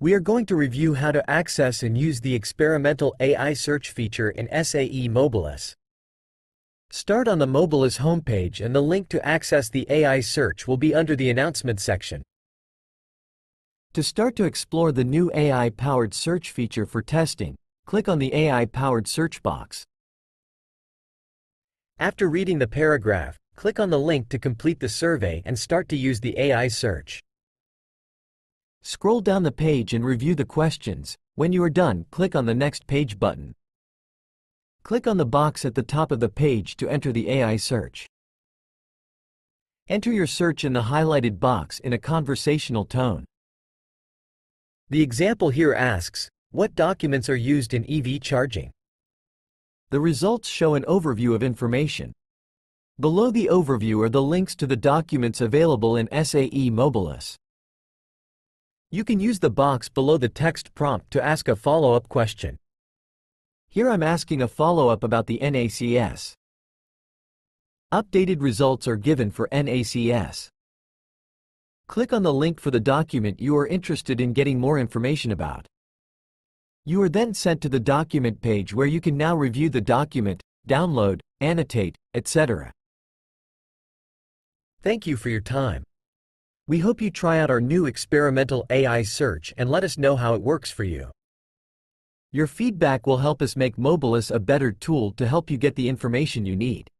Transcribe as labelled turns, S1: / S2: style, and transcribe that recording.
S1: We are going to review how to access and use the experimental AI search feature in SAE Mobilus. Start on the Mobilus homepage and the link to access the AI search will be under the announcement section. To start to explore the new AI-powered search feature for testing, click on the AI-powered search box. After reading the paragraph, click on the link to complete the survey and start to use the AI search. Scroll down the page and review the questions. When you are done, click on the Next Page button. Click on the box at the top of the page to enter the AI search. Enter your search in the highlighted box in a conversational tone. The example here asks, what documents are used in EV charging? The results show an overview of information. Below the overview are the links to the documents available in SAE Mobilus. You can use the box below the text prompt to ask a follow-up question. Here I'm asking a follow-up about the NACS. Updated results are given for NACS. Click on the link for the document you are interested in getting more information about. You are then sent to the document page where you can now review the document, download, annotate, etc. Thank you for your time. We hope you try out our new experimental AI search and let us know how it works for you. Your feedback will help us make Mobilus a better tool to help you get the information you need.